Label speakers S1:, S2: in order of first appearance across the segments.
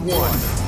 S1: one.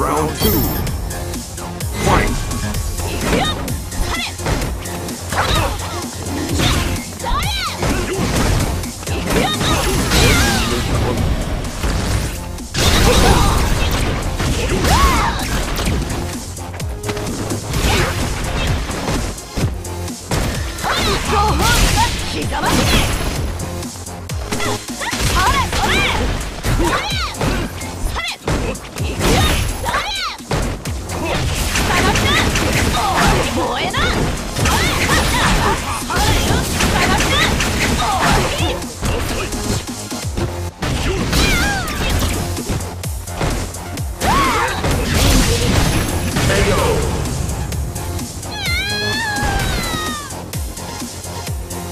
S1: Round two.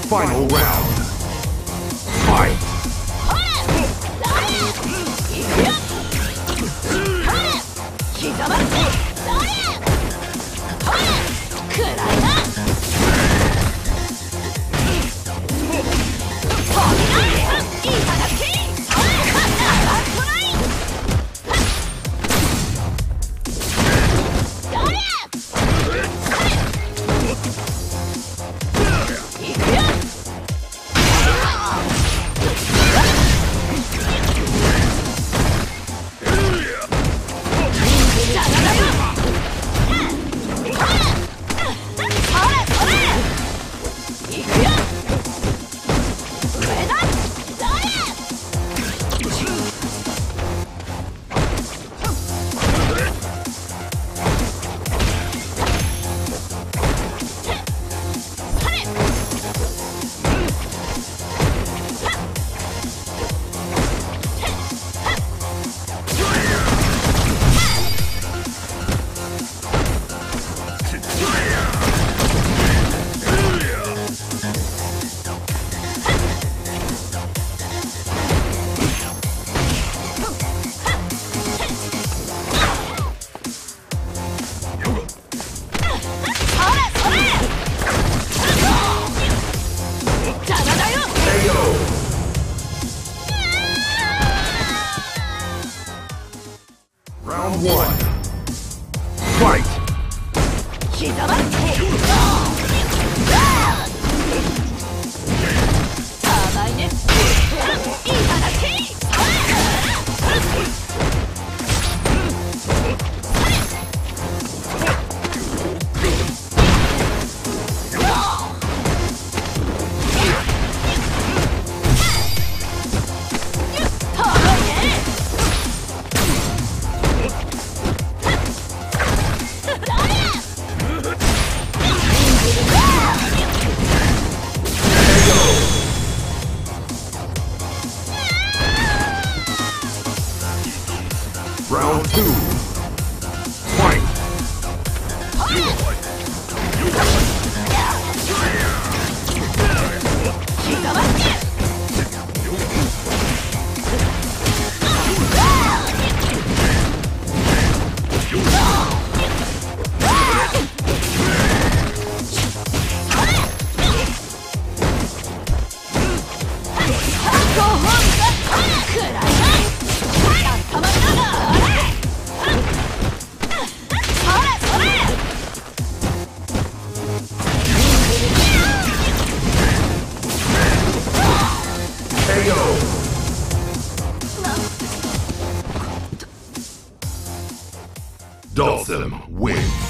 S1: Final round. Fight! one. Round two. Daltham wins.